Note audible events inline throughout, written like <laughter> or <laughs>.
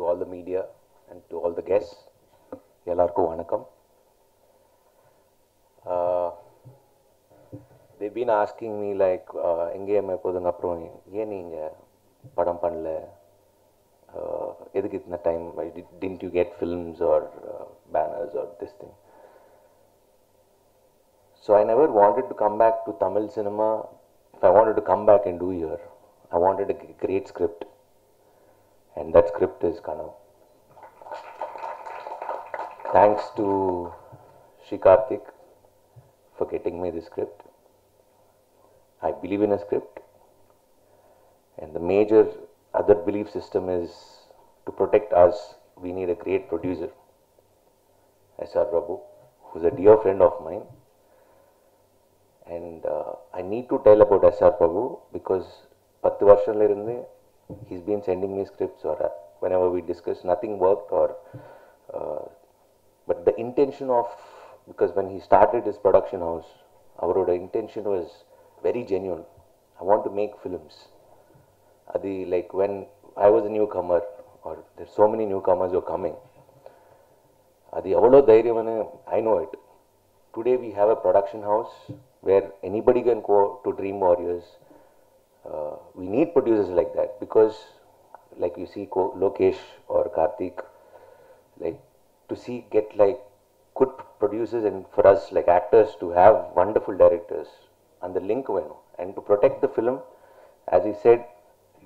to all the media and to all the guests எல்லாருக்கும் வணக்கம் they been asking me like uh, எங்கேயுமே போதுங்க அப்புறம் ஏன் நீங்கள் படம் பண்ணல uh, எதுக்கு இத்தனை time didn't you get films or uh, banners or this thing so I never wanted to come back to Tamil cinema if I wanted to come back and do here I wanted a g- great script and that script is kind of thanks to Sri Karthik for getting me this script. I believe in a script, and the major other belief system is to protect us, we need a great producer, S.R. Prabhu, who's a dear friend of mine. And uh, I need to tell about S.R. Prabhu because பத்து years இருந்து he's been sending me scripts or uh, whenever we discuss nothing worked or uh, but the intention of because when he started his production house our intention was very genuine. I want to make films. adi like when i was a newcomer or there's so many newcomers who are coming adi avalo dhairyamane i know it. Today we have a production house where anybody can go to dream warriors uh, we need producers like that because like you see Lokesh or Karthik like to see get like good producers and for us like actors to have wonderful directors and the link when and to protect the film. As you said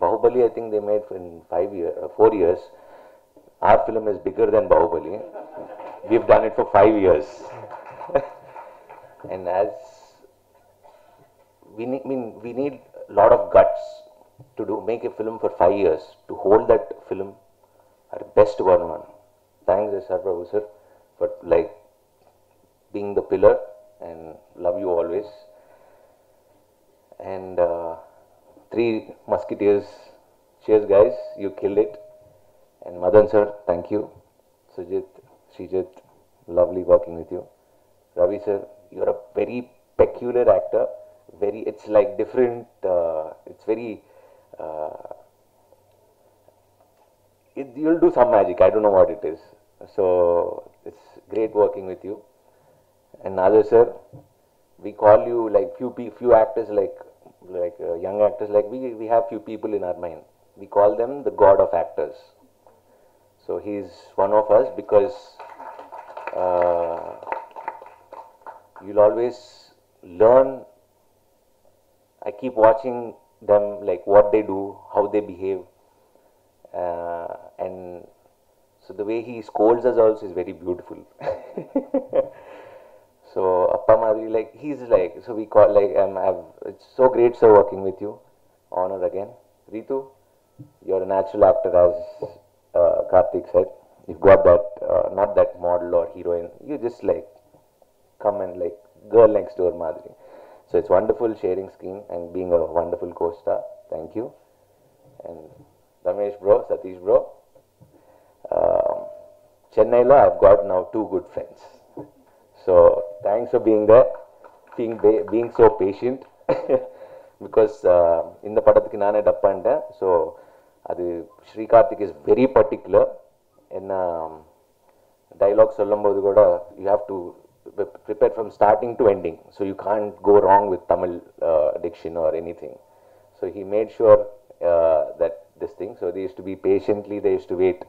Bahubali I think they made in 5 year uh, 4 years. Our film is bigger than Bahubali. We've done it for 5 years. <laughs> And as we need, mean we need lot of guts to do make a film for five years to hold that film at best one one. Thanks, S.R. Prabhu sir, for like being the pillar and love you always. And uh, three musketeers, cheers guys, you killed it. And Madan sir, thank you. Sujit, Srijit, lovely working with you. Ravi sir, you're a very peculiar actor. Very, it's like different. Uh, it's very. Uh, it, you'll do some magic. I don't know what it is. So it's great working with you. And sir, we call you like few few actors like like uh, young actors like we we have few people in our mind. We call them the god of actors. So he's one of us because uh, you'll always learn. I keep watching them like what they do, how they behave, uh, and so the way he scolds us also is very beautiful. <laughs> so Appa Madri, like he's like so we call like um, I've, it's so great sir working with you. Honor again, Ritu. You're a natural actor as uh, Karthik said. You've got that uh, not that model or heroine. You just like come and like girl next door Madri. So it's wonderful sharing screen and being a wonderful co-star. Thank you. And Ramesh bro, Satish bro. Um, Chennaiல I've got now two good friends. So thanks for being there, being ba- being so patient. <laughs> because uh, இந்த படத்துக்கு நானே dub பண்ணிட்டேன் so அது Srikarthik is very particular என்ன dialogue சொல்லும்போது கூட you have to prepared from starting to ending. So you can't go wrong with Tamil uh, diction or anything. So he made sure uh, that this thing. So they used to be patiently. They used to wait.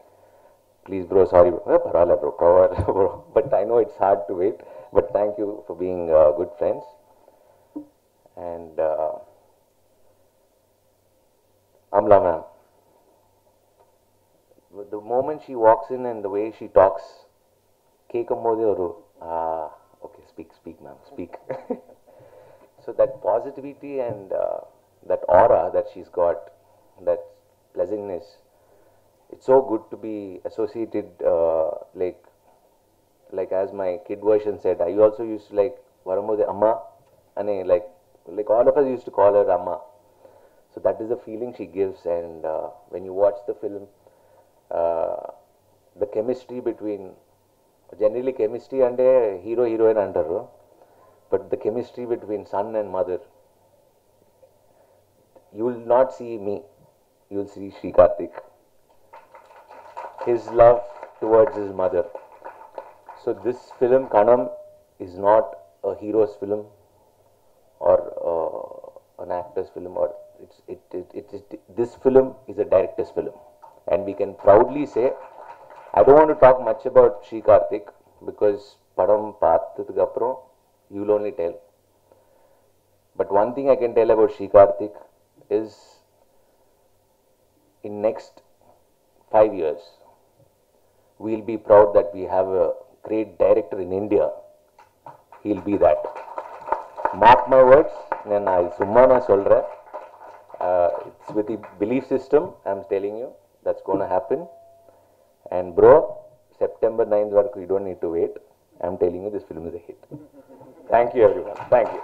Please, bro. Sorry, bro. Eh, <laughs> bro. but I know it's hard to wait. But thank you for being uh, good friends. And uh, Amala ma'am. The moment she walks in and the way she talks கேட்கும்போதே ஒரு okay speak speak ma'am speak so that positivity and uh, that aura that she's got that pleasantness it's so good to be associated uh, like like as my kid version said i also used to like varambodhe amma ane like like all of us used to call her amma so that is the feeling she gives and uh, when you watch the film uh, the chemistry between generally chemistry and a hero heroine antaru but the chemistry between son and mother you will not see me you will see Sri Karthik his love towards his mother. So this film, Kanam, is not a hero's film or uh, an actor's film or it's, it, it, it, it, this film is a director's film. And we can proudly say, I don't want to talk much about Sri Karthik because படம் பார்த்ததுக்கு அப்புறம் you will only tell. But one thing I can tell about Sri Karthik is in next five years, we'll be proud that we have a great director in India. He'll be that. Mark my words, நான் அது சும்மா நான் சொல்கிறேன் it's with the belief system I am telling you that's gonna happen And bro, September 9th work, you don't need to wait. I'm telling you this film is a hit. Thank you everyone. Thank you.